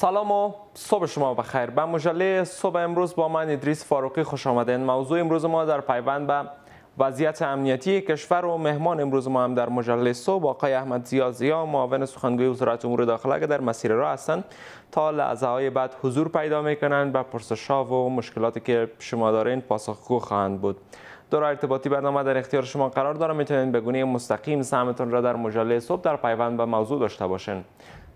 سلام و صبح شما بخیر. به مجله صبح امروز با من ادریس فاروقی خوش آمدین. موضوع امروز ما در پیوند به وضعیت امنیتی کشور و مهمان امروز ما هم در مجله صبح. آقای احمد زیا معاون سخنگوی وزارت امور داخله که در مسیر راه هستند تا لحظه های بعد حضور پیدا می‌کنند و پرسش و مشکلاتی که شما دارین پاسخگو خواهند بود. دور ارتباطی برنامه در اختیار شما قرار دارم. می‌تونید به گونه مستقیم سهمتون را در مجله صبح در پیوند به موضوع داشته باشین.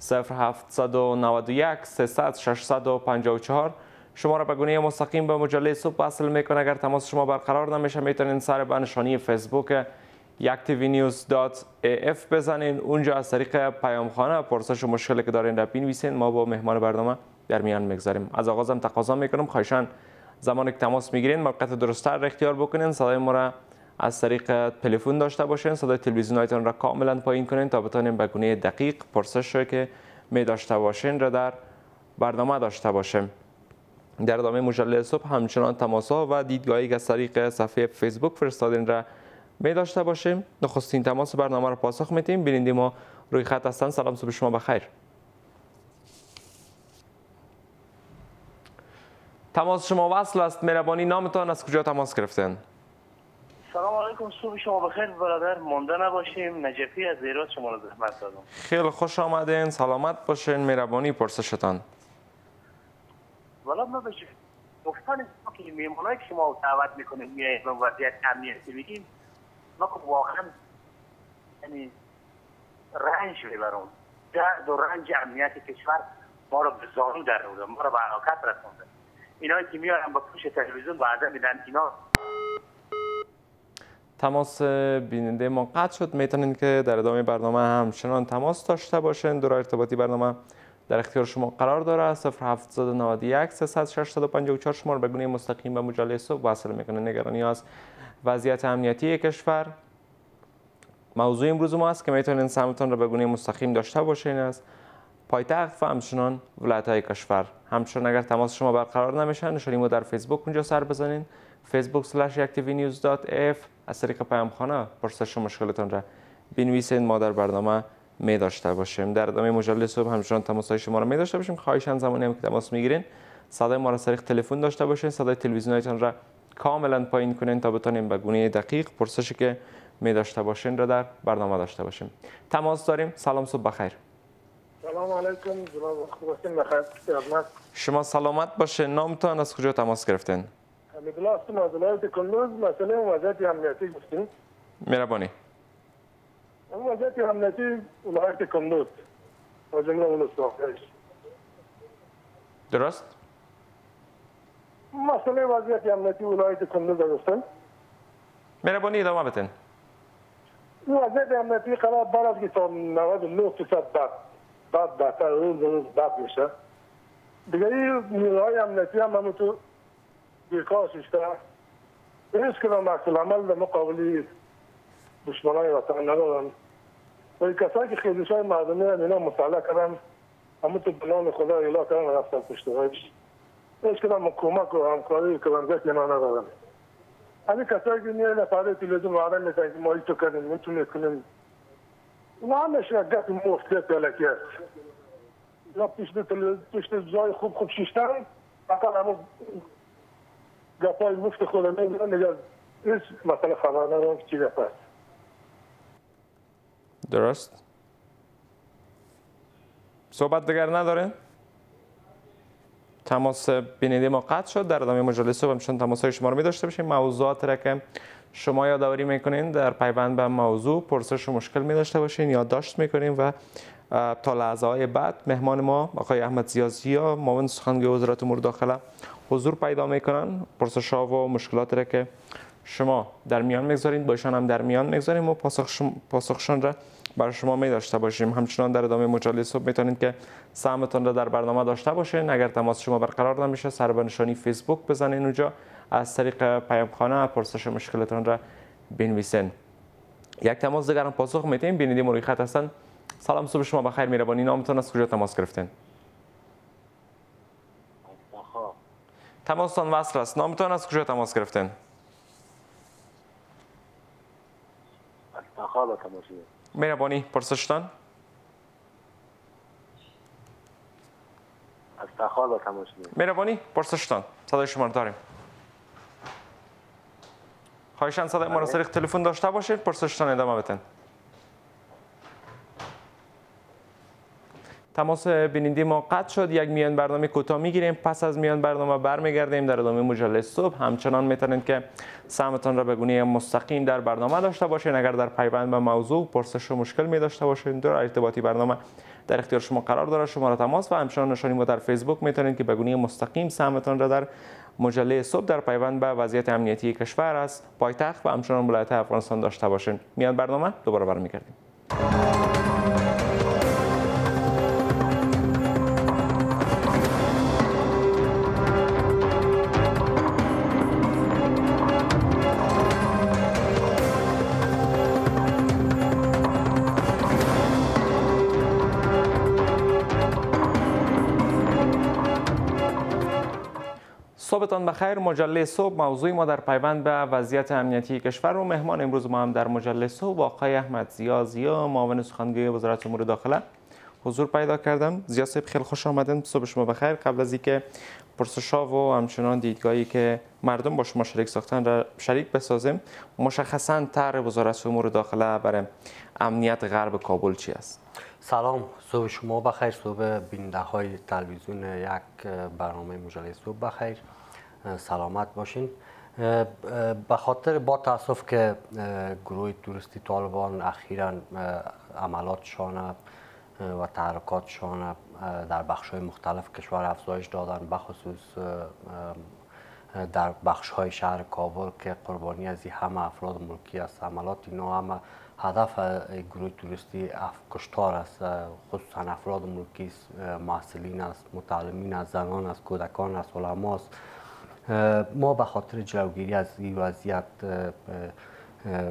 0791 300 654 شما را به گونه مستقیم به مجله صبح وصل می‌کنه اگر تماس شما برقرار نمیشه می‌تونین سر به نشانی فیسبوک اف بزنین اونجا از طریق پیامخانه پرسش و مشکلی که دارین را بنویسین. ما با مهمان برنامه در میان می‌گذاریم. از آغازم تقاضا می‌کنم. خواهشان زمانی که تماس می‌گیرین موقعیت درستتر اختیار بکنین. صدای ما را از طریق تلفن داشته باشین. صدای تلویزیونایتان را کاملا پایین کنین تا بتونیم به گونه دقیق پرسش که می داشته باشین را در برنامه داشته باشیم. در ادامه مجله صبح همچنان تماس ها و دیدگاهی که از طریق صفحه فیسبوک فرستادین را می داشته باشیم. نخستین تماس برنامه را پاسخ میتیم بیننده ما روی خط هستند سلام صبح شما بخیر. تماس شما وصل است. مهربانی نامتان از کجا تماس گرفتن سلام علیکم صبح شما بخیر برادر مانده نباشیم. نجفی از ایران شما را زحمت دادم. خیلی خوش آمدین سلامت باشین مهربانی پرسشتان. والا ما بشه گفتن که میمونایی که شما دعوت می‌کنیم میایید به وضعیت امنیتی بگیم ما که واقعا یعنی رنج میبرون درد و رنج امنیت کشور ما رو به زانو در ما رو به حلاکت رسونده. اینایی که میارن با پوش تلویزیون بعدا میدن اینا تماس بیننده ما قطع شد. می‌تونین که در ادامه برنامه همچنان تماس داشته باشین. دور ارتباطی برنامه در اختیار شما قرار داره. 0791 300 شما رو به گونه مستقیم به مجله صبح وصل می‌کنه. نگرانی از وضعیت امنیتی کشور. موضوع امروز ما است که می‌تونین سهمتان رو به گونه مستقیم داشته باشین. از پایتخت و همچنان ولایت های کشور. همچنان اگر تماس شما برقرار نمیشه نشانی ما در فیسبوک اونجا سر بزنین. فیسبوک سلاش نیوز دات اف از طریق پیام خانه پرسش مشکلتان را بنویسین ما در برنامه می داشته باشیم. در ادامه مجله صبح همچنان تماس های شما را می داشته باشیم. خواهشان زمانی هم که تماس می‌گیرین صدای ما را طریق تلفن داشته باشین. صدای تلویزیونتان را کاملا پایین کنین تا بتونیم به گونه دقیق پرسشی که می داشته باشین را در برنامه داشته باشیم. تماس داریم. سلام صبح بخیر. سلام علیکم. جناب بخیر. شما سلامت باشین. نامتان از کجا تماس گرفتین؟ هستم از ولایت کندوز مسئله وضعیت امنیتی گفتیم. مهربانی. اون وضعیت امنیتی ولایت کندوز و جمله اون درست؟ مسئله وضعیت امنیتی ولایت کندوز گفتم مهربانی ادامه بدین. این وضعیت امنیتی قرار بر از که تا 99 فیصد بعد بعد بهتر روز روز بد میشه. دیگه این نیروهای امنیتی هم همونطور بیکار شده هیچ که مسئول عمل در دشمنای وطن ندارن و کسایی که خیلیش های مردمی هم اینا مسلح کردن همون تو بلان خدا ایلا کردن و رفتن پشت هایش هیچ کمک و همکاری که بنده که اینا ندارن همین کسایی که میای نفره تلویزیون معلم می‌کنن که ما ایتو کردیم می‌تونیم کنیم اونا همش گفت مفتی پلکی هست یا پشت جای خوب خوب شیشتن فقط همون گپای مفت خودم نمی‌دونم نگه هیچ مسئله خبر ندارم چی گپ درست. صحبت دیگر نداره تماس بیننده ما قطع شد. در ادامه مجله صبح همچنان تماس های شما رو می داشته باشیم. موضوعات را که شما یادآوری می‌کنین در پیوند به موضوع پرسش و مشکل می داشته باشین یادداشت می‌کنین و تا لحظه های بعد مهمان ما آقای احمد زیازیا معاون سخنگوی وزارت امور داخله حضور پیدا می‌کنن پرسش ها و مشکلات را که شما در میان می‌گذارید با هم در میان می‌گذاریم و پاسخشان را برای شما می داشته باشیم. همچنان در ادامه صبح می‌تونید که سهمتون را در برنامه داشته باشین. اگر تماس شما برقرار نمیشه سر به نشانی فیسبوک بزنین اونجا. از طریق پیامخانه پرسش مشکلتون را بنویسین. یک تماس دیگر هم پاسخ میتیم بینیدی مروی خط هستن سلام صبح شما بخیر. مهربانی. نامتون از کجا تماس گرفتین؟ تماستان وصل است نامتان از کجا تماس گرفتین مهربانی پرسشتان افتخار با تماس مهربانی پرسشتان صدای شما داریم خواهشان صدای ما را سریع تلفن داشته باشید پرسشتان ادامه بتن تماس بیننده ما قطع شد. یک میان برنامه کوتاه می‌گیریم. پس از میان برنامه برمیگردیم در ادامه مجله صبح. همچنان می‌تونید که سهمتان را به گونه مستقیم در برنامه داشته باشین. اگر در پیوند به موضوع پرسش و مشکل می داشته باشین در ارتباطی برنامه در اختیار شما قرار داره شما را تماس و همچنان نشانی ما در فیسبوک می‌تونید که به گونه مستقیم سهمتان را در مجله صبح در پیوند به وضعیت امنیتی کشور است پایتخت و همچنان ولایت افغانستان داشته باشین. میان برنامه دوباره برمیگردیم. صبحتان بخیر. مجله صبح موضوع ما در پیوند به وضعیت امنیتی کشور و مهمان امروز ما هم در مجله صبح آقای احمد زیا. زیا معاون سخنگوی وزارت امور داخله. حضور پیدا کردم. زیا صاحب خیلی خوش آمدن صبح شما بخیر. قبل از اینکه پرسشا و همچنان دیدگاهی که مردم با شما شریک ساختن را شریک بسازیم مشخصا طرح وزارت امور داخله برای امنیت غرب کابل چی است؟ سلام. صبح شما بخیر. صبح بیننده های تلویزیون یک برنامه مجله صبح بخیر. سلامت باشین. به خاطر با تاسف که گروه توریستی طالبان اخیرا عملاتشان و تحرکاتشان در بخش مختلف کشور افزایش دادن بخصوص در بخش های شهر کابل که قربانی از همه افراد ملکی است. عملات اینا همه هدف گروه توریستی کشتار است. خصوصا افراد ملکی محصلین است متعلمین است زنان است کودکان است علما است. ما به خاطر جلوگیری از این وضعیت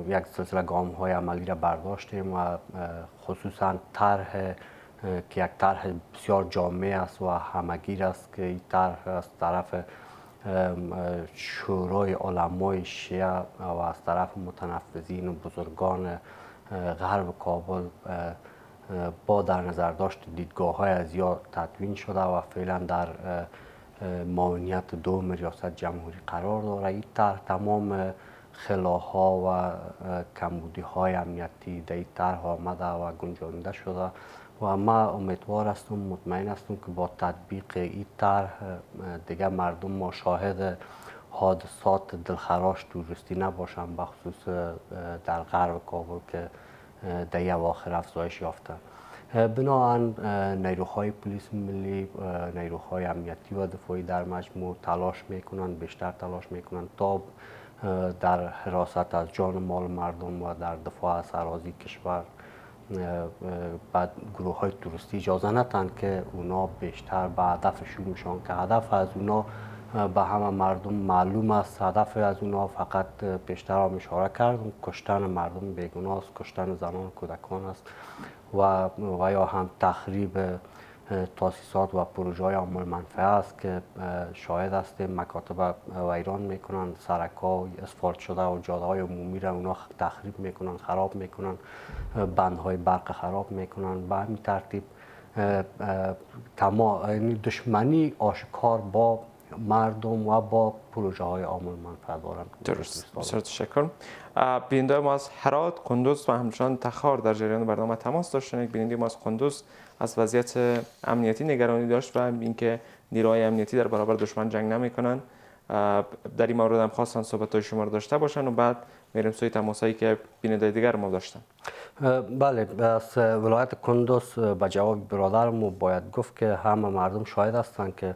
یک سلسله گام های عملی را برداشتیم و خصوصا طرح که یک طرح بسیار جامع است و همگیر است که این طرح از طرف شورای علمای شیعه و از طرف متنفذین و بزرگان غرب کابل با در نظر داشت دیدگاه های از یا تدوین شده و فعلا در معاونیت دوم ریاست جمهوری قرار داره. این طرح تمام خلاها و کمبودی های امنیتی در این طرح آمده و گنجانیده شده و ما امیدوار هستم مطمئن هستم که با تطبیق این طرح دیگه مردم ما شاهد حادثات دلخراش توریستی نباشن بخصوص در غرب کابل که در اواخر افزایش یافته. بناهن نیروهای پلیس ملی نیروهای امنیتی و دفاعی در مجموع تلاش می‌کنن بیشتر تلاش می‌کنن تا در حراست از جان مال مردم و در دفاع از اراضی کشور بعد گروه های توریستی اجازه نتن که اونا بیشتر به هدفشون میشن که هدف از اونا به همه مردم معلوم است هدف از اونا فقط بیشتر هم اشاره کردم کشتن مردم بیگناه است کشتن زنان کودکان است و و یا هم تخریب تاسیسات و پروژه های عامل منفعه است که شاهد هستیم مکاتب ویران می‌کنن سرک ها اسفالت شده و جاده های عمومی را اونا تخریب می‌کنن خراب می‌کنن بندهای برق خراب می‌کنن. به همین ترتیب یعنی دشمنی آشکار با مردم و با پروژه های عامل منفعه دارند درست. بسیار تشکر بیننده ما از هرات قندوز و همچنان تخار در جریان برنامه تماس داشتن. یک بیننده ما از قندوز از وضعیت امنیتی نگرانی داشت و اینکه نیروهای امنیتی در برابر دشمن جنگ نمی‌کنن. در این مورد هم خواستن صحبت های شما رو داشته باشن و بعد میریم سوی تماسایی که بیننده دیگر ما داشتن. بله از ولایت کندوز به جواب برادرم باید گفت که همه مردم شاهد هستند که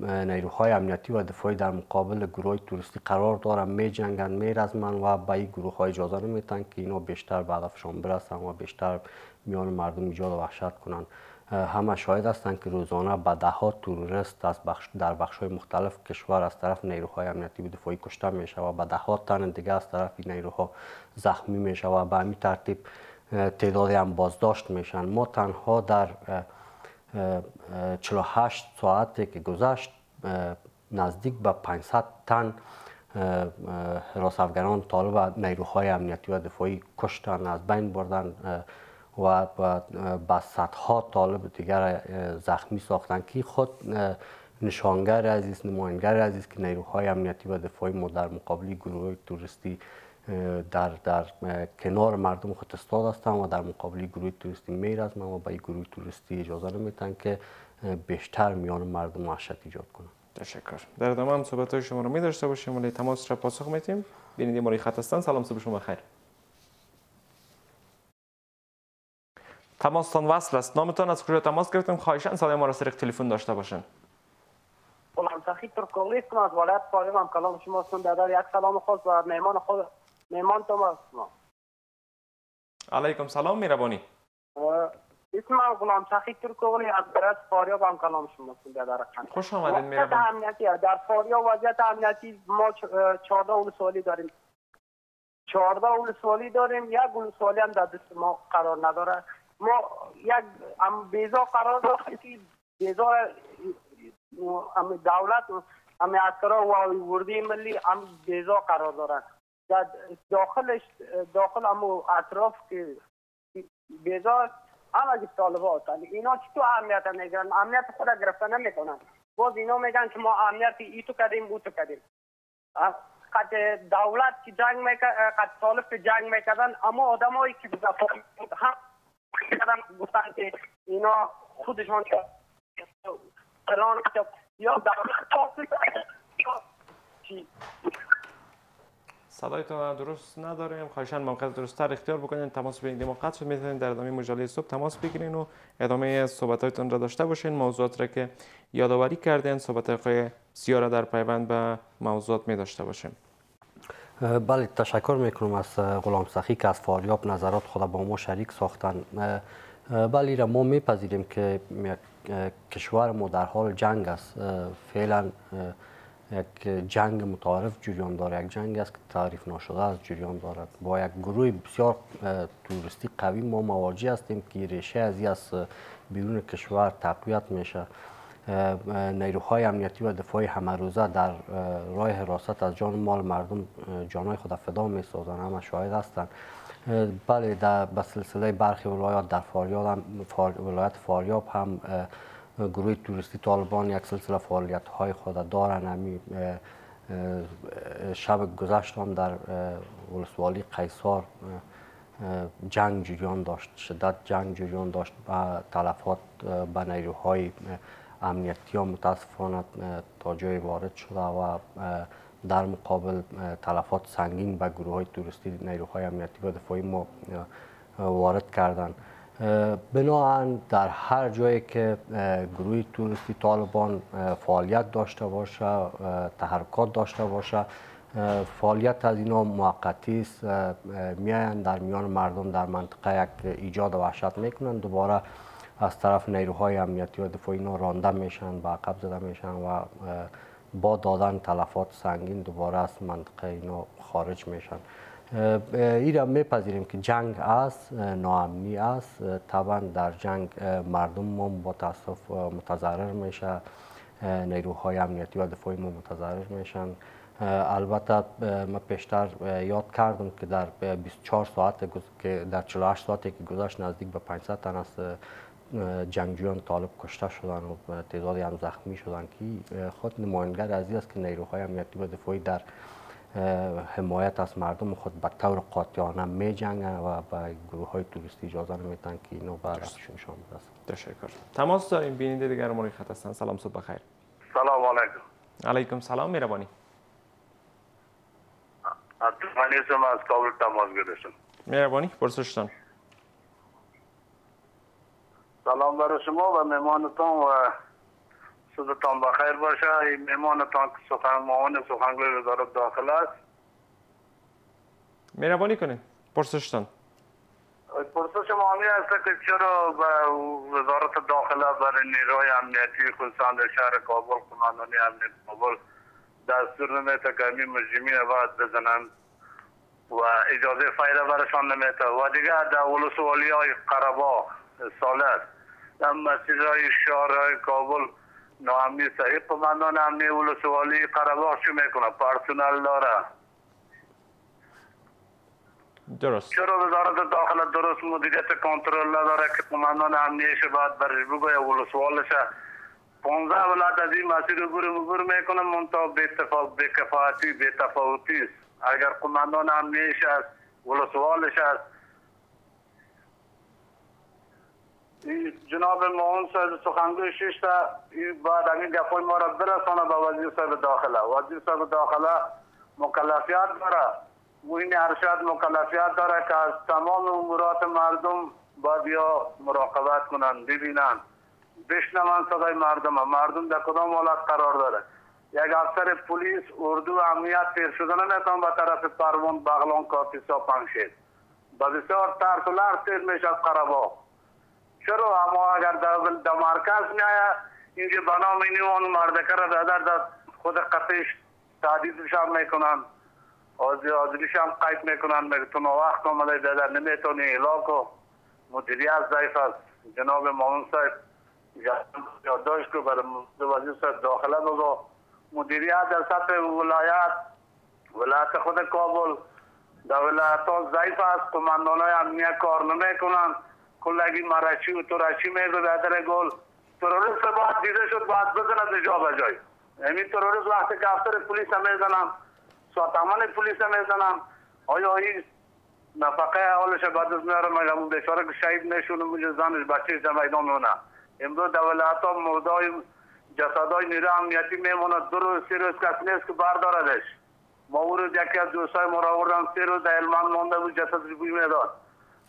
نیروهای امنیتی و دفاعی در مقابل گروه توریستی قرار دارن می جنگن می رزمن و به این گروه های اجازه نمیتن که اینا بیشتر به هدفشان برسن و بیشتر میان مردم ایجاد وحشت کنن. همه شاهد هستند که روزانه به ده ها توریست از بخش در بخش های مختلف کشور از طرف نیروهای امنیتی و دفاعی کشته میشه و به ده ها تن دیگه از طرف نیروها زخمی میشه و به همین ترتیب تعدادی هم بازداشت میشن ما تنها در 48 ساعتی که گذشت نزدیک به 500 تن حراس افغانان طالب نیروهای امنیتی و دفاعی کشتن از بین بردن و با صدها طالب دیگر زخمی ساختن که خود نشانگر عزیز نماینگر عزیز که نیروهای امنیتی و دفاعی ما در مقابل گروه توریستی در, در کنار مردم خود استاد هستن و در مقابل گروه توریستی میرزم و به گروه توریستی اجازه نمیتن که بیشتر میان مردم وحشت ایجاد کنن. تشکر. در ادامه هم صحبت های شما رو می داشته باشیم. ولی تماس را پاسخ میتیم بیننده ماری خط هستن. سلام صبح شما بخیر. تماستان وصل است. نامتان از کجا تماس گرفتیم؟ خواهشان سال ما را سرق تلفن داشته باشین. غلام سخی ترکولی هستم. از ولایت فارغ هم کلام شما هستم. در یک سلام خاص و مهمان خود مهمان تو هستم علیکم سلام میربانی اسمم غلام سخی ترکولی از ولایت فاریاب هم کلام شما در رقم خوش آمدین میربانی امنیتی در فاریاب وضعیت امنیتی ما 14 ولسوالی داریم 14 ولسوالی داریم یک ولسوالی هم در دست ما قرار نداره ما یک ام بیزا قرار داشتیم که بیزا دولت ام اسکرا و وردی ملی ام بیزا قرار دارن در داخلش داخل ام اطراف که بیزا هم از طالبا هستند اینا چطور اهمیت میگن اهمیت خود گرفته نمی‌کنن. باز اینا میگن که ما اهمیت ای تو کردیم او تو کردیم. قد دولت که جنگ می‌کرد قد طالب که جنگ می‌کردن اما آدمایی که هم کردن گفتن که اینا خودشان فلان یا صدایتان درست نداریم خواهشان موقع درست تر اختیار بکنین تماس بگیرید ما قطع شد. می‌تونید در ادامه مجله صبح تماس بگیرین و ادامه صحبتاتون را داشته باشین. موضوعات را که یادآوری کردین صحبت آقای سیاره در پیوند به موضوعات می داشته باشیم. بله تشکر می‌کنم از غلام سخی که از فاریاب نظرات خود با ما شریک ساختن. بله را ما میپذیریم که کشور ما در حال جنگ است. فعلا یک جنگ متعارف جریان داره یک جنگ است که تعریف نشده از جریان دارد با یک گروه بسیار توریستی قوی ما مواجه هستیم که ریشه از از بیرون کشور تقویت میشه نیروهای امنیتی و دفاعی همه روزه در راه حراست از جان مال مردم جانهای خود فدا می سازن همه شاهد هستند بله در سلسله برخی ولایات در فاریاب هم ولایت فاریاب هم گروه توریستی طالبان یک سلسله فعالیت های خود دارن. همی شب گذشت هم در ولسوالی قیصار جنگ جریان داشت شدت جنگ جریان داشت و تلفات به نیروهای امنیتی ها متاسفانه تا جای وارد شده و در مقابل تلفات سنگین به گروه های توریستی نیروهای امنیتی و دفاعی ما وارد کردند. بناهن در هر جایی که گروه توریستی طالبان فعالیت داشته باشه تحرکات داشته باشه فعالیت از اینا موقتی است. میاین در میان مردم در منطقه یک ایجاد وحشت می‌کنن دوباره از طرف نیروهای امنیتی و دفاعی اینا رانده میشن و عقب زده میشن و با دادن تلفات سنگین دوباره از منطقه اینا خارج میشن. ای را میپذیریم که جنگ است ناامنی است طبعا در جنگ مردم ما با تاسف متضرر میشه نیروهای امنیتی و دفاعی ما متضرر میشن. البته ما پیشتر یاد کردم که در 24 ساعت که در 48 ساعتی که گذشت نزدیک به 500 تن از جنگجویان طالب کشته شدن و تعدادی هم زخمی شدن که خود نماینگر از است که نیروهای امنیتی و دفاعی در حمایت از مردم خود به طور قاطعانه می جنگن و به گروه های توریستی اجازه نمیتن که اینو بر شامل است تشکر. تماس داریم. بیننده دیگر موری خط هستن. سلام صبح بخیر. سلام علیکم. علیکم سلام. مهربانی. عبدالغنی از کابل تماس گرفتم. مهربانی. پرسشتان. سلام برای شما و مهمانتان و صدتان بخیر باشه این مهمانتان که سخن معاون سخنگوی وزارت داخل است. مهربانی کنید پرسشتان. پرسش ما است که چرا به وزارت داخله برای نیروی امنیتی خصوصا در شهر کابل قماندانی امنیت کابل دستور نمیته که همین مجرمین باید بزنن و اجازه فایده برشان نمیته و دیگه در ولسوالی های قربا سالت در مسیرهای شهرهای کابل ناامنی صحیح قماندان امنی ولسوالی قرباق چی می‌کنه پرسونل داره. درست. چرا وزارت داخله درست مدیریت کنترل نداره که قماندان امنیش باید برش بگویه ولسوالش 15 ولایت از این مسیر عبور عبور می‌کنه منتها به اتفاق به کفایتی به تفاوتی است. اگر قماندان امنیش است ولسوالش است این جناب معاون صاحب سخنگوی شش تا این بعد همین گپای ما را برسانه به وزیر صاحب داخله. وزیر صاحب داخله مکلفیت داره. موین ارشاد مکلفیت داره که از تمام امورات مردم باید یا مراقبت کنن ببینن بشنون صدای مردم. مردم در کدام حالت قرار داره؟ یک افسر پلیس اردو امنیت تیر شده نمیتون به طرف پروان بغلان کاپیسا پنشید به بسیار ترس و لرز تیر میشه از چرا اما اگر در, مرکز میایه اینجا بنام اینی مردکه را در در خود قطعش تعدیدش هم می‌کنن آزادیش هم قید می‌کنن میگه تو وقت آمده در نمی‌تونی علاقه مدیریت ضعیف است جناب مامون صاحب یادداشت که برای وزیر صاحب داخله بگو مدیریت در سطح ولایت ولایت خود کابل در ولایت ها ضعیف است قماندان های امنیت کار نمی‌کنن کلگی مرچی و ترچی میگو در گل. تروریست باید دیده شد باید بزنه جا به جای. همین تروریست وقتی که افسر پلیس هم می‌زنن ساتمان پلیس هم می‌زنن آیا این نفقه حالش بعد از میاره؟ مگه اون بیچاره که شهید نشونه اونجا زنش بچه در میدان میونه امروز در ولایت ها مردای جسدای نیرو امنیتی میمونه. دو روز سه روز کسی نیست که برداردش. ما او روز یکی از دوستای ما را آوردن سه روز در علمان مانده بود جسد بوی می‌داد.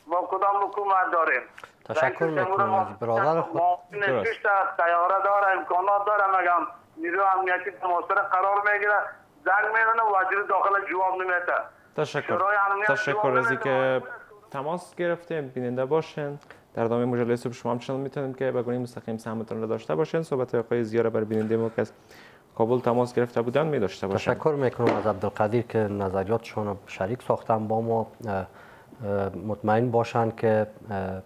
ما کدام حکومت داریم؟ تشکر می‌کنم از برادر خود درست. تیاره داره امکانات داره مگم نیرو امنیتی مستر قرار می‌گیره. زنگ می‌زنه وزیر داخل جواب نمیده. تشکر. تشکر از که تماس گرفتیم بیننده باشین. در ادامه مجله صبح شما همچنان می‌تونیم که به گونه مستقیم سهمتون را داشته باشین. صحبت آقای زیاره بر بیننده ما که از کابل تماس گرفته بودن می داشته باشین. تشکر می‌کنم از عبدالقدیر که نظریاتشون شریک ساختن با ما. مطمئن باشند که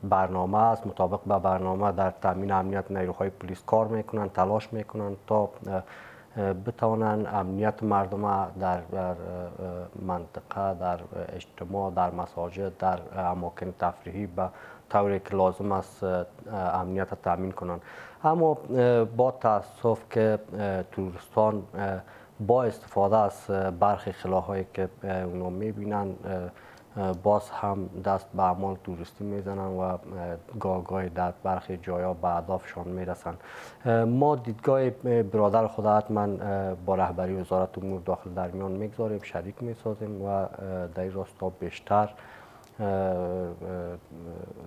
برنامه است مطابق به برنامه در تامین امنیت نیروهای پلیس کار می‌کنن تلاش می‌کنن تا بتوانند امنیت مردم در, منطقه در اجتماع در مساجد در اماکن تفریحی به طوری که لازم است امنیت تامین کنند اما با تاسف که تورستان با استفاده از برخی خلاهایی که اونا می‌بینن باز هم دست به اعمال توریستی می‌زنن و گاه در برخی جایا به اهدافشان می‌رسن. ما دیدگاه برادر خود حتما با رهبری وزارت امور داخل در میان می‌گذاریم شریک می‌سازیم و در این راستا بیشتر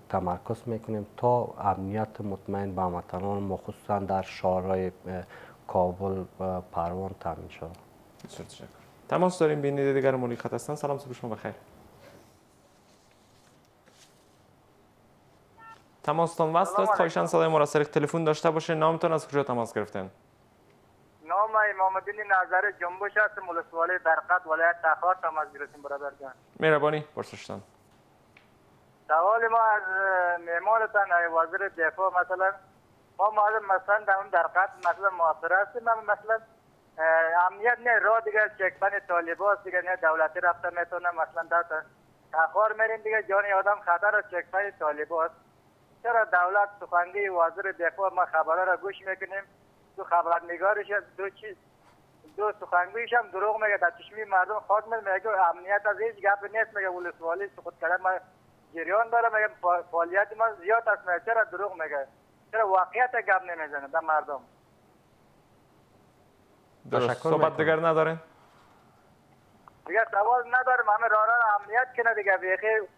تمرکز می‌کنیم تا امنیت مطمئن به هموطنان ما خصوصا در شهرهای کابل و پروان تامین شود. تماس داریم بیننده دیگر مولی خط هستن. سلام صبح شما بخیر. تماستان وصل است خواهشان صدای ما را تلفن داشته باشه نامتان از کجا تماس گرفتن نام امام الدین نظر جنبش است مولسواله برقت ولایت تخار تماس گرفتیم برادر جان مهربانی پرسشتان سوال ما از معمارتان وزیر دفاع مثلا ما مثلا در اون درقت مثلا محاصره هستیم مثلا امنیت نه راه دیگه چکپن طالباست دیگه نه دولتی رفته می‌تونه مثلا در تخار میریم دیگه جان آدم خطر چکپن طالباست چرا دولت سخنگوی وزیر دفاع ما خبرها را گوش می‌کنیم. تو خبرنگارش دو چیز دو سخنگویش هم دروغ میگه. در چشمی مردم خود میگه امنیت از هیچ گپ نیست. میگه ولسوالی سقوط کردن ما جریان داره. میگه فعالیت ما زیاد است. میگه چرا دروغ میگه؟ چرا واقعیت گپ نمی‌زنه در مردم؟ درست. صحبت دیگر نداره دیگه سوال ندارم. همه راه امنیت کنه دیگه. بیخی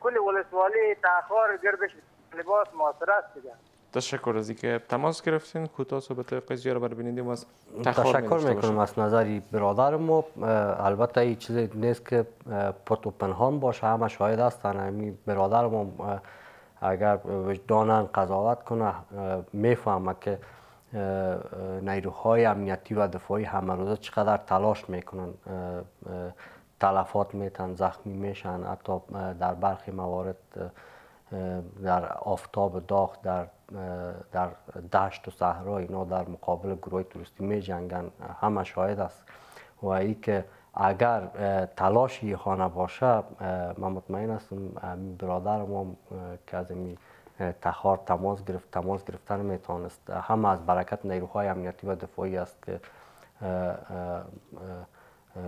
کل ولسوالی تاخار گردش لباس معاصر است دیگه. تشکر از اینکه تماس گرفتین کوتاه صحبت قضیه رو بر بیننده ما از تشکر می‌کنم از نظری برادر ما البته این چیزی نیست که پت و پنهان باشه همه شاهد هستن. همین برادر ما اگر وجدانن قضاوت کنه می‌فهمه که نیروهای امنیتی و دفاعی همه روزه چقدر تلاش می‌کنن تلفات میتن زخمی میشن حتی در برخی موارد در آفتاب داغ در در دشت و صحرا اینا در مقابل گروه توریستی می جنگن. همه شاهد است. و ای که اگر تلاشی خانه باشه من مطمئن هستم برادر ما که از این تخار تماس گرفت تماس گرفتن می‌تونست هم از برکت نیروهای امنیتی و دفاعی است که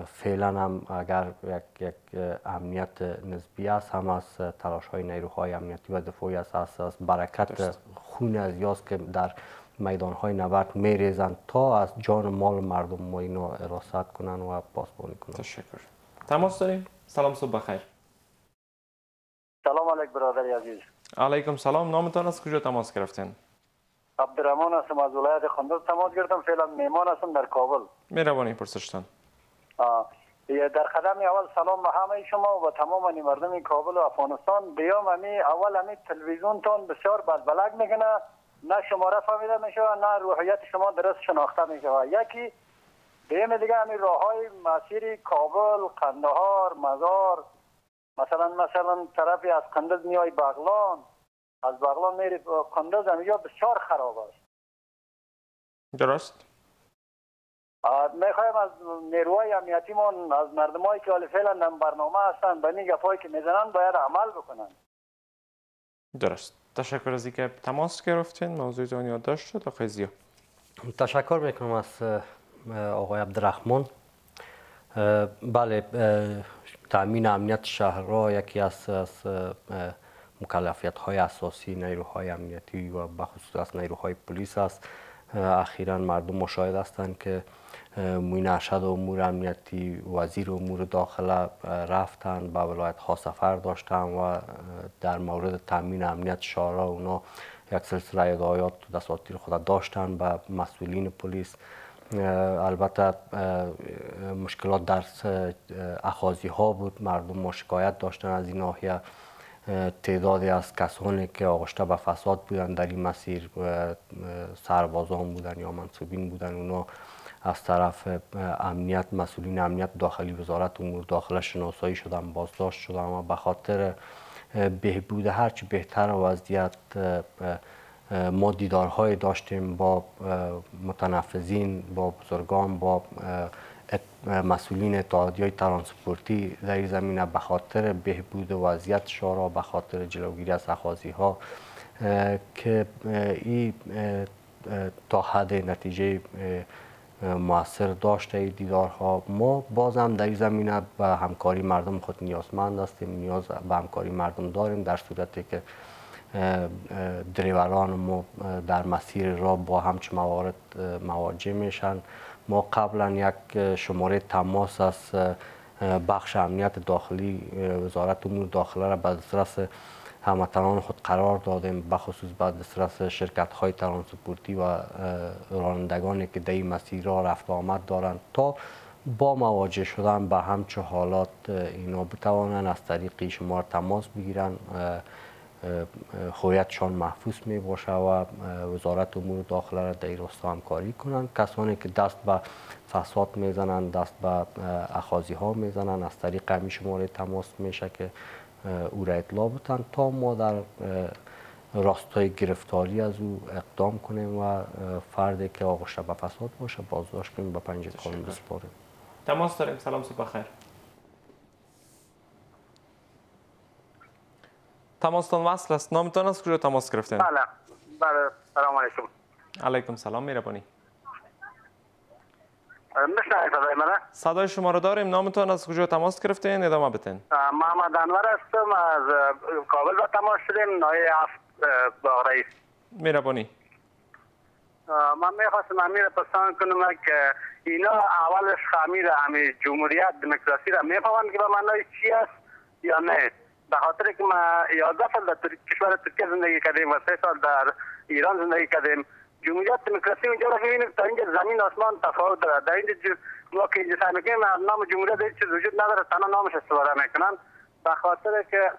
فعلا هم اگر یک, یک امنیت نسبی است هم از تلاش های نیروهای امنیتی و دفاعی است از برکت خون از یاست که در میدان های نبرد میریزند تا از جان مال مردم ما اینو اراست کنن و پاسبانی کنن. تشکر. تماس داریم. سلام صبح بخیر. سلام علیک برادر عزیز. علیکم سلام. نامتان از کجا تماس گرفتین؟ عبدالرحمن هستم از ولایت خندق تماس گرفتم فعلا میمان هستم در کابل. مهربانی پرسشتان. در قدم اول سلام به همه شما و تمام مردم کابل و افغانستان. بیام امی اول امی تلویزیون تون بسیار بلبلک می‌کنه. نه شماره فهمیده میشه نه روحیت شما درست شناخته میشه. یکی بیم دیگه همین راه های مسیر کابل قندهار مزار. مثلا مثلا طرفی از قندز میای بغلان. از بغلان میری قندز همینجا بسیار خراب است. درست؟ می‌خوایم از نیروهای امنیتیمون از مردمایی که حال فعلا در برنامه هستن به این گفایی که می‌زنن باید عمل بکنن. درست. تشکر از اینکه تماس گرفتین. موضوع یاد داشت شد. آقای زیا. تشکر می‌کنم از آقای عبدالرحمن. بله تامین امنیت شهرها یکی از, از مکلفیت های اساسی نیروهای امنیتی و بخصوص از نیروهای پلیس است. اخیرا مردم مشاهد هستند که موین ارشد امور امنیتی وزیر امور داخله رفتن به ولایت ها سفر داشتن و در مورد تامین امنیت شهرها اونا یک سلسله هدایات و دستاتیر خود داشتن به مسئولین پلیس البته مشکلات در اخازی ها بود مردم ما شکایت داشتن از این ناحیه تعدادی از کسانی که آغشته به فساد بودن در این مسیر سربازان بودن یا منصوبین بودن اونا. از طرف امنیت مسئولین امنیت داخلی وزارت امور داخله شناسایی شدن بازداشت شدن و به خاطر بهبود هرچی بهتر وضعیت ما دیدارهای داشتیم با متنفذین با بزرگان با مسئولین اتحادی های ترانسپورتی در این زمینه به خاطر بهبود وضعیت شارا به خاطر جلوگیری از اخازی ها که این تا حد نتیجه موثر داشته ای دیدارها. ما بازم در این زمینه به همکاری مردم خود نیازمند هستیم نیاز به همکاری مردم داریم در صورتی که دریوران ما در مسیر را با همچه موارد مواجه میشن. ما قبلا یک شماره تماس از بخش امنیت داخلی وزارت امور داخله را به دسترس هموطنان خود قرار دادیم بخصوص به دسترس شرکت های ترانسپورتی و رانندگانی که در این مسیر را رفت آمد دارند تا با مواجه شدن به همچه حالات اینا بتوانند از طریق شمار تماس بگیرن هویتشان محفوظ می باشه و وزارت امور داخله را در راستا همکاری کنند. کسانی که دست به فساد می‌زنند دست به اخازی ها می‌زنند از طریق همین شماره تماس میشه که او را اطلاع بتن تا ما در راستای گرفتاری از او اقدام کنیم و فردی که آغشته به فساد باشه بازداشت کنیم به پنجه قانون بسپاریم. تماس داریم. سلام صبح خیر تماستان وصل است. نامتان از کجا تماس گرفتین؟ بله. بله. سلام علیکم. علیکم سلام. میربانی صدای شما رو داریم. نامتان از کجا تماس گرفتین؟ ادامه بتین محمد انور هستم. از کابل به تماس شدیم. نایه هفت با رئیس. میربانی من می‌خواستم امیر پرسان کنم که اینا اولش خمیر همی جمهوریت دموکراسی را می‌فهمند که به معنای چی است یا نه. به خاطر که ما یازده سال در کشور ترکیه زندگی کردیم و سه سال در ایران زندگی کردیم. جمهوریت دموکراسی اونجا را ببینیم تا اینجا زمین آسمان تفاوت داره در اینجا ما که اینجا سعی می‌کنیم نام جمهوریت هیچ چیز وجود نداره تنها نامش استفاده می‌کنن. به خاطر که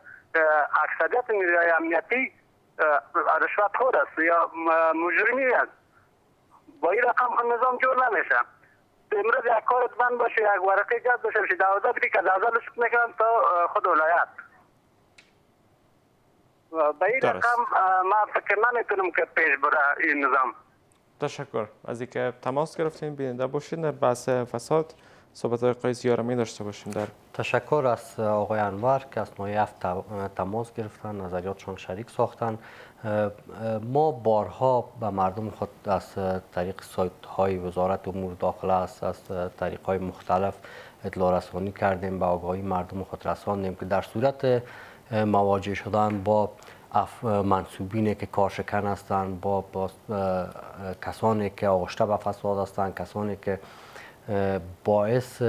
اکثریت نیروهای امنیتی رشوت خور است یا مجرمی است. با این رقم خود نظام جور نمیشه. امروز یک کارت بند باشه یک ورقه جد باشه دوازده بری که تا خود ولایت. به این رقم ما فکر نمی‌تونم که پیش بره این نظام تشکر از اینکه تماس گرفتین بیننده باشین در بحث فساد صحبت آقای زیارمی داشته باشیم در تشکر از آقای انور که از نایف تماس گرفتن نظریاتشان شریک ساختن ما بارها به مردم خود از طریق سایت های وزارت امور داخله است از طریق های مختلف اطلاع رسانی کردیم به آگاهی مردم خود رساندیم که در صورت مواجه شدن با منصوبینی که کارشکن هستند با, با کسانی که آغشته به فساد هستند کسانی که باعث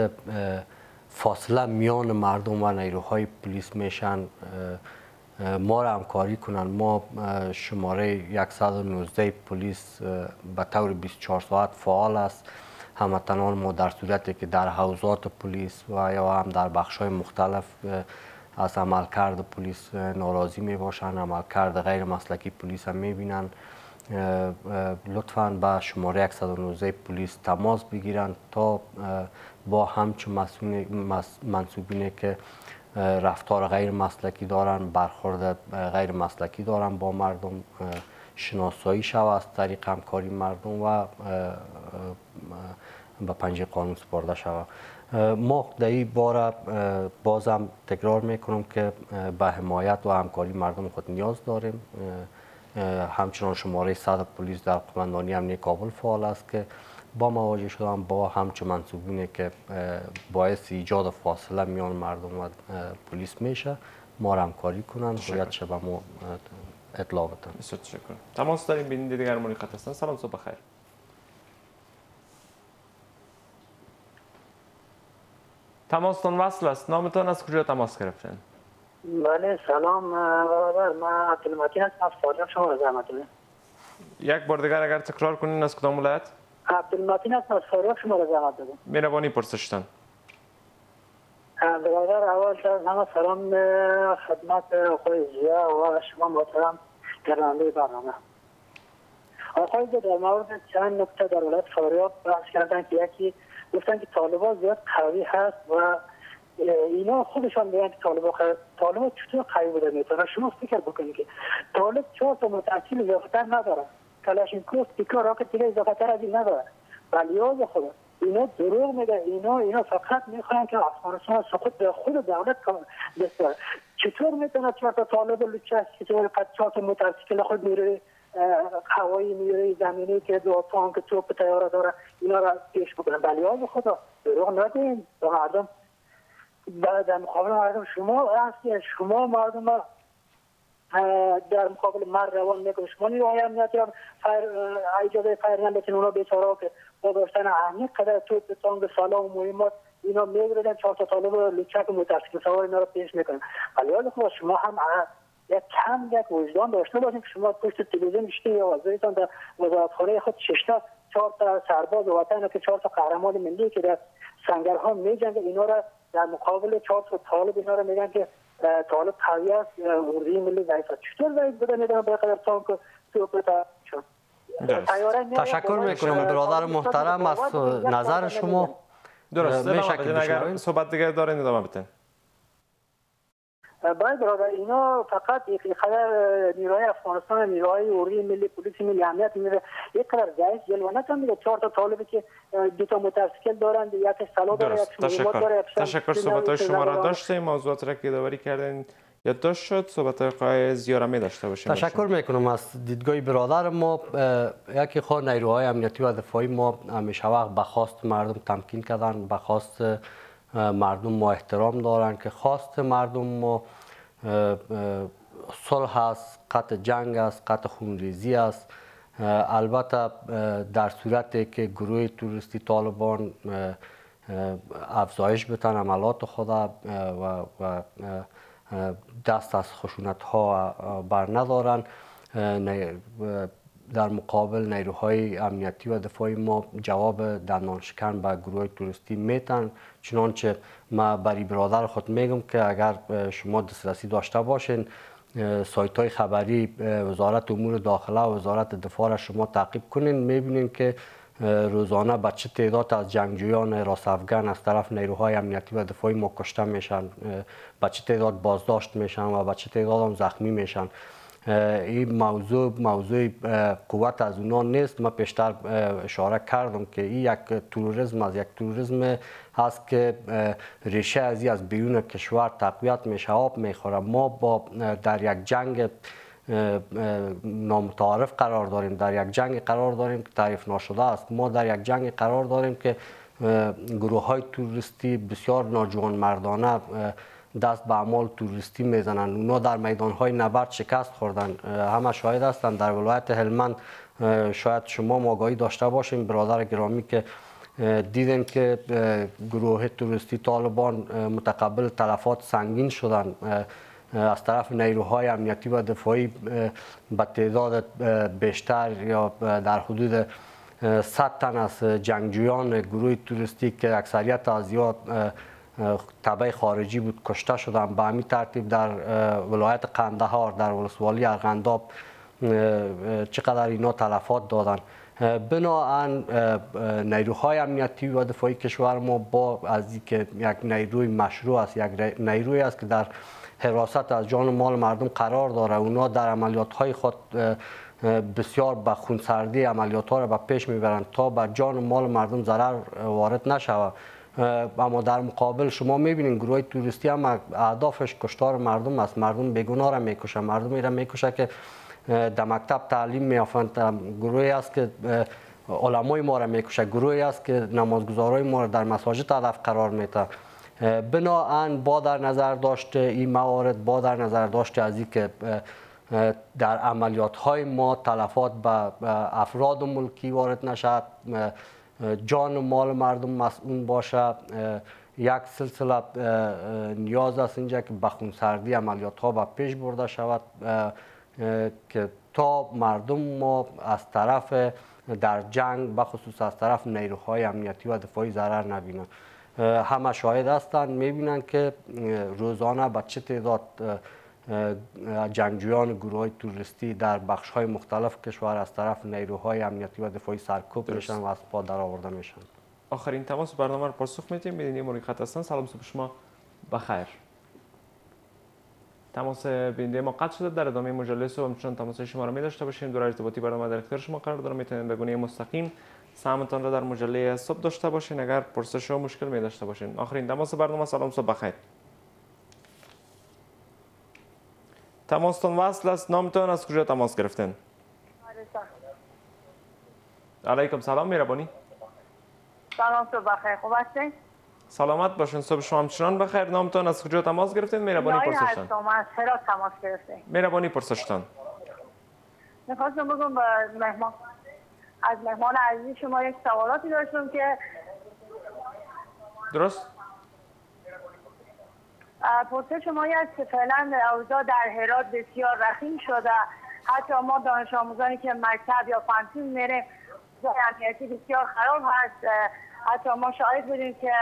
فاصله میان مردم و نیروهای پلیس میشن. ما را همکاری کنن. ما شماره 119 پلیس به طور 24 ساعت فعال است. هموطنان ما در صورتی که در حوزات پلیس و یا هم در بخش های مختلف از عملکرد پلیس ناراضی می باشن عملکرد غیر مسلکی پلیس هم می بینن لطفا به شماره 119 پلیس تماس بگیرند تا با همچون منصوبینی که رفتار غیر مسلکی دارن برخورد غیر مسلکی دارن با مردم شناسایی شود از طریق همکاری مردم و به پنجه قانون سپرده شود. ما در این بار بازم تکرار می‌کنم که به حمایت و همکاری مردم خود نیاز داریم. همچنان شماره صد پلیس در قماندانی امنیه کابل فعال است که با مواجه شدن با همچون منصوبینی که باعث ایجاد فاصله میان مردم و پلیس میشه. ما را همکاری کنن. باید شبه ما اطلاع بدن. بسیار تشکر. تماس داریم. بیننده دیگر خط هستن. سلام صبح بخیر. تماستان وصل است نامتان از کجا تماس گرفتن بله سلام برادر من عبدالمتین هستم از فاریاب شما زحمت یک بار دیگر اگر تکرار کنین از کدام ولایت عبدالمتین هستم از فاریاب شما را زحمت بده مهربانی پرسشتن برادر اول از همه سلام خدمت آقای زیا و شما محترم گرانده برنامه آقای در مورد چند نکته در ولایت فاریاب بحث کردن که یکی گفتن که طالبان زیاد قوی هست و اینا خودشان میگن که طالبان طالبان چطور قوی بوده می‌تونه شما فکر بکنید که طالب چهار تا متحصیل اضافه نداره کلاشینکوف پیکا راکت دیگه اضافه تر از این نداره بلیاز خود اینا دروغ میگه اینا اینا فقط می‌خوان که افغانستان سقوط به خود دولت بسپاره چطور می‌تونه چهار تا طالب لچه چطور قد چهار تا خود میره؟ هوایی نیروی زمینی که دو تانک توپ تیاره داره اینا را پیش بکنن بلی ها خدا دروغ ندین به مردم در مقابل مردم شما هستی شما مردم در مقابل مرد روان می‌کنه شما نیروهای امنیتی هم فیر اجازه فیر نمیتین اونا بیچاره که با داشتن اهمیت قدر توپ تانک سالا و مهمات اینا میگردن چهار تا طالب لچک متاسف سوار اینا را پیش می‌کنن. ولی خدا شما هم یک کم یک وجدان داشته باشیم که شما پشت تلویزیون نشته یا وزیرتان در وزارتخانه خود ششتا چهار تا سرباز وطن که چهار تا قهرمان ملی که در سنگرها می جنگه اینا را در مقابل چهار تا طالب اینا را میگن که طالب قوی است اردوی ملی ضعیف است. چطور ضعیف بوده؟ می‌دونم به قدر تانک توپ تا تشکر می‌کنم برادر محترم. از نظر شما درست. میشه اگر صحبت دیگه دارین ادامه بدین. باید برادر اینا فقط یک قدر نیروهای افغانستان نیروهای اردوی ملی پلیس ملی امنیت میره یک قدر ضعیف جلوه نکن میگه چهار تا طالبی که دو تا متاسکل دارند یک سلا داره یک تشکر. داره تشکر. صحبت های شما را داشتیم. موضوعات را که داوری کردین یادداشت شد. صحبت های زیارمی داشته باشیم. تشکر می‌کنم. از دیدگاه برادر ما یکی خود نیروهای امنیتی و دفاعی ما همیشه وقت به خواست مردم تمکین کردن. به خواست مردم ما احترام دارن که خواست مردم ما صلح است قطع جنگ است قطع خونریزی است. البته در صورتی که گروه توریستی طالبان افزایش بتن عملات خود و, و دست از خشونت ها بر ندارن. در مقابل نیروهای امنیتی و دفاعی ما جواب دندان شکن به گروه توریستی میتن. چنانچه ما بری برادر خود میگم که اگر شما دسترسی داشته باشین سایت های خبری وزارت امور داخله و وزارت دفاع را شما تعقیب کنین. می‌بینین که روزانه به چه تعداد از جنگجویان راست افغان از طرف نیروهای امنیتی و دفاعی ما کشته میشن به چه تعداد بازداشت میشن و به چه تعداد هم زخمی میشن. این موضوع موضوع قوت از اونا نیست. ما پیشتر اشاره کردم که این یک توریسم از یک توریسم هست که ریشه از از بیرون کشور تقویت میشه آب می‌خوره. ما با در یک جنگ نامتعارف قرار داریم در یک جنگ قرار داریم که تعریف ناشده است. ما در یک جنگ قرار داریم که گروه های توریستی بسیار ناجوان مردانه دست به اعمال توریستی می‌زنن. اونا در میدان های نبرد شکست خوردن. همه شاهد هستند در ولایت هلمند شاید شما آگاهی داشته باشیم برادر گرامی که دیدیم که گروه توریستی طالبان متقبل تلفات سنگین شدن. از طرف نیروهای امنیتی و دفاعی به تعداد بیشتر یا در حدود 100 تن از جنگجویان گروه توریستی که اکثریت از یا تبع خارجی بود کشته شدن. به همین ترتیب در ولایت قندهار در ولسوالی ارغنداب چقدر اینا تلفات دادن. بناهن نیروهای امنیتی و دفاعی کشور ما با از اینکه یک نیروی مشروع است یک نیروی است که در حراست از جان و مال مردم قرار داره. اونا در عملیات های خود بسیار به خونسردی عملیات ها را به پیش می‌برند تا به جان و مال مردم ضرر وارد نشود. اما در مقابل شما می‌بینید گروه توریستی هم اهدافش کشتار مردم است. مردم بیگناه را می‌کشه مردم را می‌کشه که در مکتب تعلیم میافند گروهی است که علمای ما را می‌کشه. گروهی است که نمازگزارای ما را در مساجد هدف قرار میده بناهن با در نظر داشته این موارد با در نظر داشته از که در عملیات های ما تلفات به افراد ملکی وارد نشد جان و مال مردم مسئول باشه یک سلسله نیاز است اینجا که بخون سردی عملیات ها به پیش برده شود که تا مردم ما از طرف در جنگ بخصوص از طرف نیروهای امنیتی و دفاعی ضرر نبینند همه شاهد هستند می‌بینند که روزانه به چه تعداد جنگجویان گروه های توریستی در بخش های مختلف کشور از طرف نیروهای امنیتی و دفاعی سرکوب میشن و از پا در آورده میشن. آخرین تماس برنامه رو پاسخ میدیم. میدین موری خط هستن. سلام صبح شما. بخیر. تماس بیننده ما قطع شده. در ادامه مجله صبح همچنان تماس شما رو می داشته باشیم. دور ارتباطی برنامه در اختیار شما قرار داره می‌تونید به گونه مستقیم سهمتان را در مجله صبح داشته باشین. اگر پرسش و مشکل می داشته باشین. آخرین تماس برنامه. سلام صبح بخیر. تماستان وصل است نامتان از کجا تماس گرفتن علیکم سلام میربانی سلام صبح بخیر خوب هستین سلامت باشین صبح شما همچنان بخیر نامتان از کجا تماس گرفتین میربانی پرسشتان از هرات تماس گرفتین میربانی پرسشتان می‌خواستم بگم به مهمان از مهمان عزیز شما یک سوالاتی داشتم که درست پرسه شما است که فعلا اوضاع در هرات بسیار رخیم شده. حتی ما دانش آموزانی که مکتب یا فانتون میره امنیتی بسیار خراب هست. حتی ما شاهد بودیم که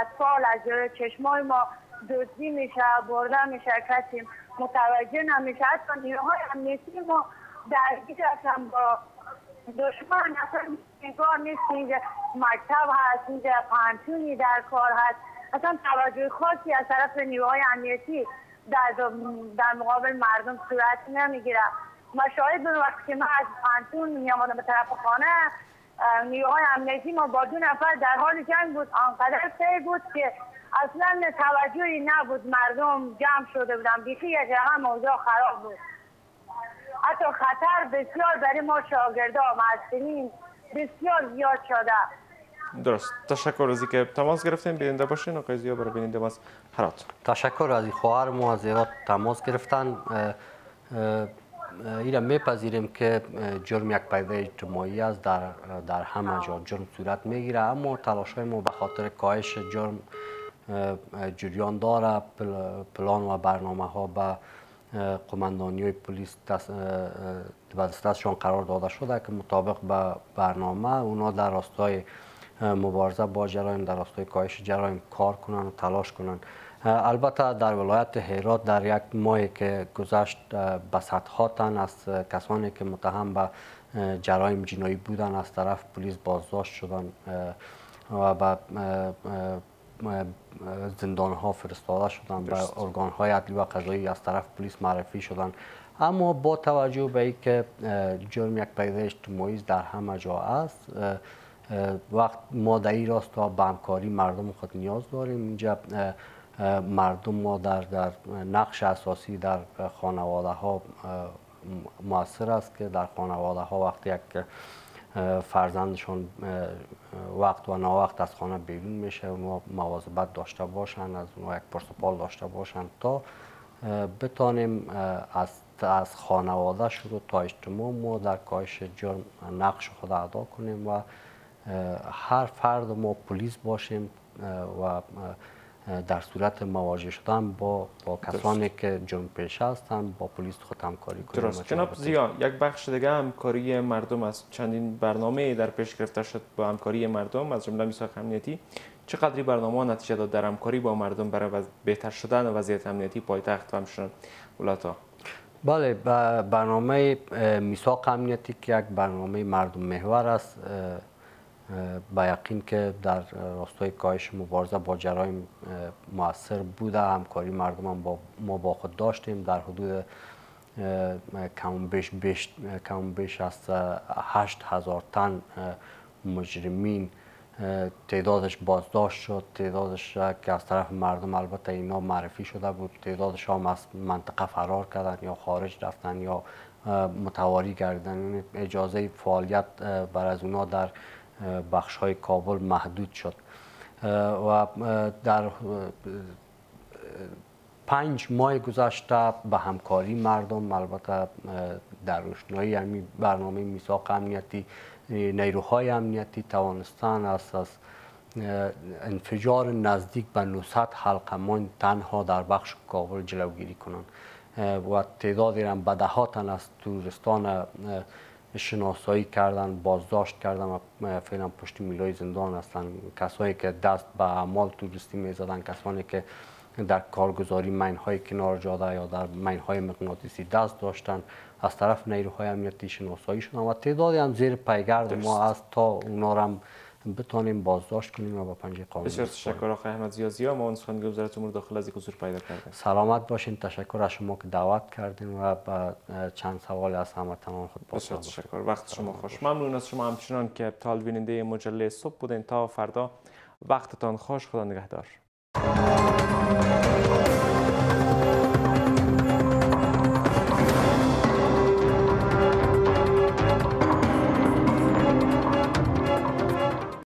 اطفال از جلوی چشمای ما دزدی میشه برده میشه کسی متوجه نمیشه. حتی نیروهای امنیتی ما درگیر هستن با دشمن. اصلا نگاه نیست اینجا مکتب هست اینجا پانتونی در کار هست. اصلا توجه خاصی از طرف نیروهای امنیتی در, در مقابل مردم صورت نمی‌گیره. ما شاهد بودم وقتی که من از پانتون میامدم به طرف خانه نیروهای امنیتی ما با دو نفر در حال جنگ بود آنقدر سیر بود که اصلا توجهی نبود مردم جمع شده بودن. بیخی یک هم موضوع خراب بود. حتی خطر بسیار برای ما شاگرده معصرین بسیار زیاد شده. درست. تشکر از که تماس گرفتیم بیننده باشین. آقای زیا برای بیننده باز هرات تشکر از خواهر ما از ایراد تماس گرفتن. ایره میپذیریم که جرم یک پیده اجتماعی است. در, در همه جا جرم صورت می‌گیره. اما تلاش های ما به خاطر کاهش جرم جریان داره. پلان و برنامه ها به قماندانی های پلیس دستشان قرار داده شده که مطابق به برنامه اونا در راستای مبارزه با جرایم در راستای کاهش جرایم کار کنن و تلاش کنن. البته در ولایت هرات در یک ماهی که گذشت به صدها تن از کسانی که متهم به جرایم جنایی بودن از طرف پلیس بازداشت شدن و به زندان ها فرستاده شدن به ارگان های عدلی و قضایی از طرف پلیس معرفی شدن. اما با توجه به اینکه جرم یک پدیده اجتماعی در همه جا است وقت ما در این راستا به همکاری مردم خود نیاز داریم. اینجا مردم ما در, در نقش اساسی در خانواده ها موثر است که در خانواده ها وقتی یک فرزندشون وقت و ناوقت از خانه بیرون میشه و مواظبت داشته باشن از اونها یک پرسپال داشته باشن تا بتانیم از از خانواده شروع تا اجتماع ما در کاهش جرم نقش خود ادا کنیم و هر فرد ما پلیس باشیم و در صورت مواجه شدن با با کسانی که جرم پیش هستند با پلیس خود همکاری کنیم. درست. جناب زیا یک بخش دیگه همکاری مردم از چندین برنامه در پیش گرفته شد با همکاری مردم. از جمله میثاق امنیتی. چقدری برنامه نتیجه داد در همکاری با مردم برای بهتر شدن وضعیت امنیتی پایتخت و همچنین ولایت‌ها بله برنامه میثاق امنیتی که یک برنامه مردم محور است. با یقین که در راستای کاهش مبارزه با جرایم موثر بوده. همکاری مردم هم با ما با خود داشتیم. در حدود کم بیش بیش کم بیش از هشت تن مجرمین تعدادش بازداشت شد. تعدادش که از طرف مردم البته اینا معرفی شده بود. تعدادش هم از منطقه فرار کردن یا خارج رفتن یا متواری گردن یعنی اجازه فعالیت بر از اونا در بخش های کابل محدود شد. و در پنج ماه گذشته به همکاری مردم البته در روشنایی همین برنامه میثاق امنیتی نیروهای امنیتی توانستن از از انفجار نزدیک به 900 حلقمان تنها در بخش کابل جلوگیری کنند. و تعدادی هم به از تورستان شناسایی کردن بازداشت کردن و فعلا پشت میلای زندان هستن. کسایی که دست به اعمال توریستی می‌زدن کسانی که در کارگزاری مین های کنار جاده یا در مین های مغناطیسی دست داشتن. از طرف نیروهای امنیتی شناسایی شدن و تعدادی هم زیر پیگرد ما است تا اونا هم بتانیم بازداشت کنیم و با پنجه قانون بسیار تشکر آقای احمد زیازی. ما اون سخنگوی وزارت امور داخل از حضور پیدا کرده. سلامت باشین. تشکر از شما که دعوت کردین و با چند سوال از همه تمام خود بسیار تشکر. وقت شما خوش. ممنون از شما همچنان که ابطال بیننده مجله صبح بودین. تا فردا وقتتان خوش. خدا نگهدار.